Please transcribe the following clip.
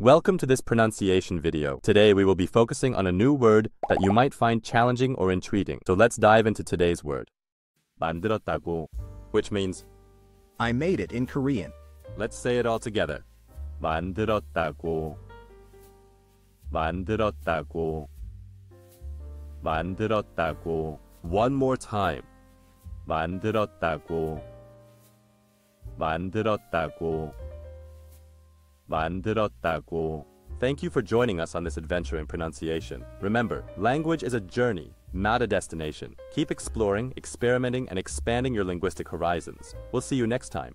Welcome to this pronunciation video. Today we will be focusing on a new word that you might find challenging or intriguing. So let's dive into today's word. 만들었다고, which means I made it in Korean. let's say it all together. 만들었다고. 만들었다고. 만들었다고. One more time. 만들었다고. 만들었다고. 만들었다고. Thank you for joining us on this adventure in pronunciation. Remember, language is a journey, not a destination. Keep exploring, experimenting, and expanding your linguistic horizons. We'll see you next time.